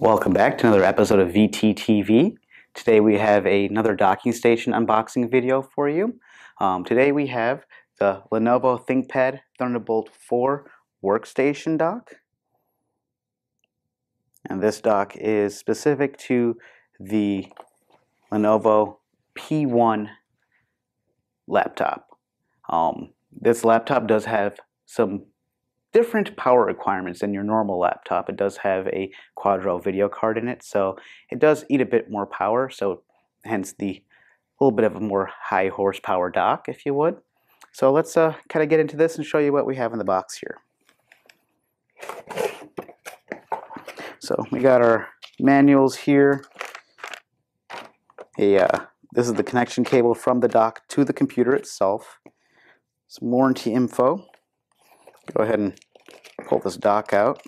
Welcome back to another episode of VTTV. Today we have another docking station unboxing video for you. Um, today we have the Lenovo ThinkPad Thunderbolt 4 workstation dock. And this dock is specific to the Lenovo P1 laptop. Um, this laptop does have some different power requirements than your normal laptop. It does have a Quadro video card in it, so it does eat a bit more power, so hence the little bit of a more high horsepower dock, if you would. So let's uh, kind of get into this and show you what we have in the box here. So we got our manuals here. A, uh, this is the connection cable from the dock to the computer itself. Some warranty info. Go ahead and pull this dock out.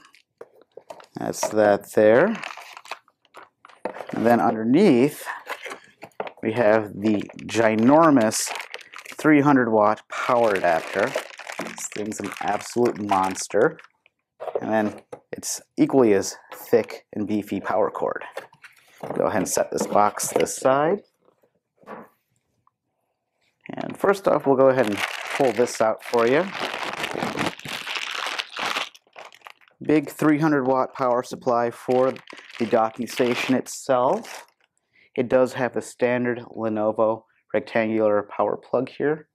That's that there. And then underneath, we have the ginormous 300 watt power adapter. This thing's an absolute monster. And then it's equally as thick and beefy power cord. Go ahead and set this box this side. And first off, we'll go ahead and pull this out for you. Big 300 watt power supply for the docking station itself. It does have the standard Lenovo rectangular power plug here.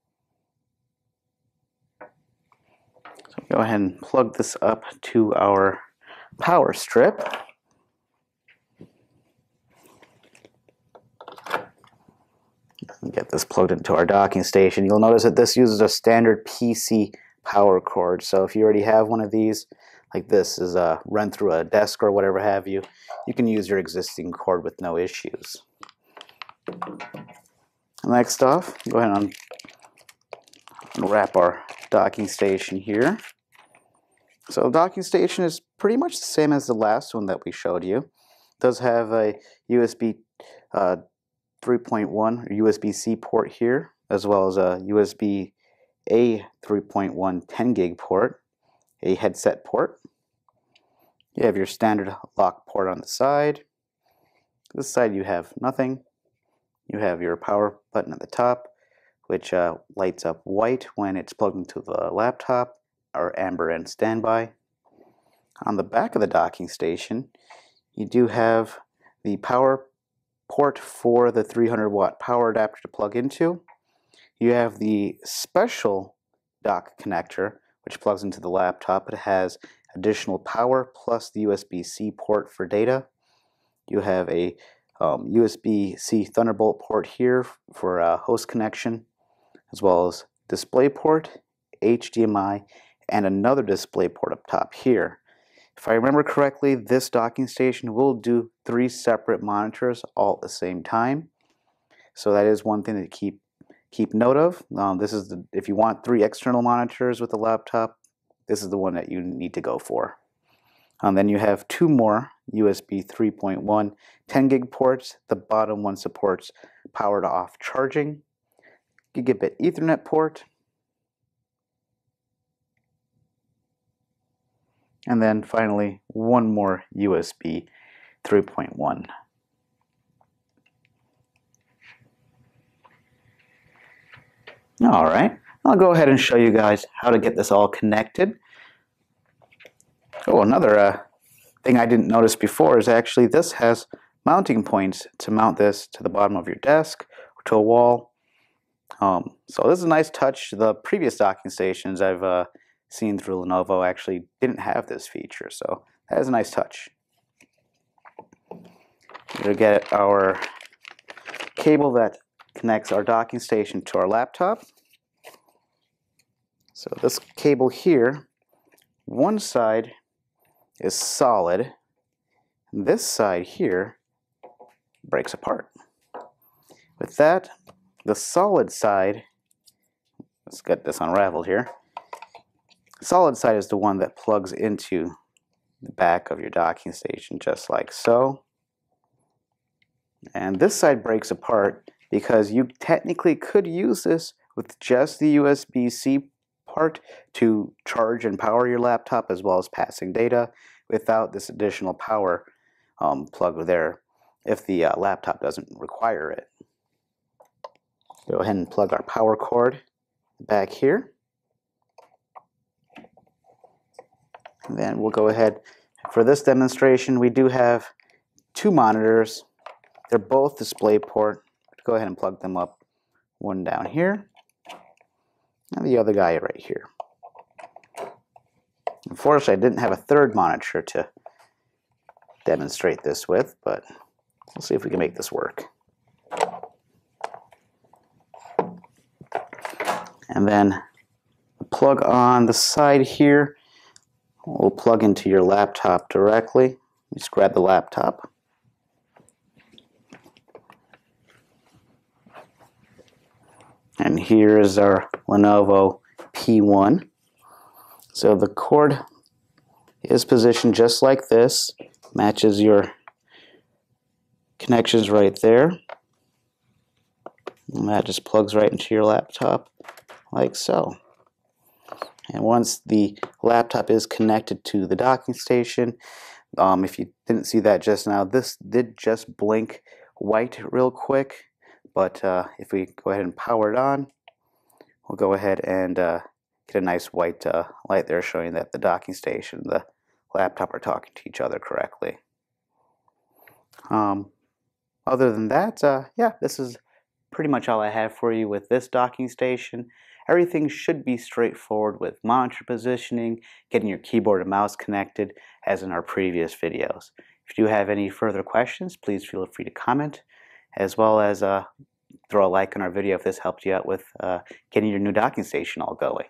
So go ahead and plug this up to our power strip. Get this plugged into our docking station. You'll notice that this uses a standard PC power cord. So if you already have one of these, like this is a run through a desk or whatever have you, you can use your existing cord with no issues. Next off, go ahead and unwrap our docking station here. So the docking station is pretty much the same as the last one that we showed you. It does have a USB uh, 3.1 or USB-C port here, as well as a USB-A 3.1 10 gig port, a headset port. You have your standard lock port on the side. This side you have nothing. You have your power button at the top, which uh, lights up white when it's plugged into the laptop, or amber and standby. On the back of the docking station, you do have the power port for the 300 watt power adapter to plug into. You have the special dock connector, which plugs into the laptop. It has additional power plus the USB-C port for data. You have a um, USB-C Thunderbolt port here for a host connection, as well as display port, HDMI, and another display port up top here. If I remember correctly, this docking station will do three separate monitors all at the same time. So that is one thing to keep keep note of. Um, this is the, if you want three external monitors with a laptop, this is the one that you need to go for. Um, then you have two more USB 3.1 10 gig ports. The bottom one supports power to off charging, gigabit Ethernet port, and then finally one more USB 3.1. All right, I'll go ahead and show you guys how to get this all connected. Oh, another uh, thing I didn't notice before is actually this has mounting points to mount this to the bottom of your desk or to a wall. Um, so this is a nice touch. The previous docking stations I've uh, seen through Lenovo actually didn't have this feature, so that is a nice touch. We'll get our cable that connects our docking station to our laptop. So this cable here, one side is solid, this side here breaks apart. With that, the solid side, let's get this unraveled here, solid side is the one that plugs into the back of your docking station just like so. And this side breaks apart because you technically could use this with just the USB-C part to charge and power your laptop as well as passing data without this additional power um, plug there if the uh, laptop doesn't require it. Go ahead and plug our power cord back here. Then we'll go ahead. For this demonstration, we do have two monitors. They're both DisplayPort. Go ahead and plug them up. One down here, and the other guy right here. Unfortunately, I didn't have a third monitor to demonstrate this with, but we'll see if we can make this work. And then plug on the side here will plug into your laptop directly. Just grab the laptop. And here is our Lenovo P1. So the cord is positioned just like this, matches your connections right there. And that just plugs right into your laptop like so. And once the laptop is connected to the docking station, um, if you didn't see that just now, this did just blink white real quick. But uh, if we go ahead and power it on, we'll go ahead and uh, get a nice white uh, light there showing that the docking station and the laptop are talking to each other correctly. Um, other than that, uh, yeah, this is pretty much all I have for you with this docking station. Everything should be straightforward with monitor positioning, getting your keyboard and mouse connected, as in our previous videos. If you have any further questions, please feel free to comment, as well as uh, throw a like on our video if this helped you out with uh, getting your new docking station all going.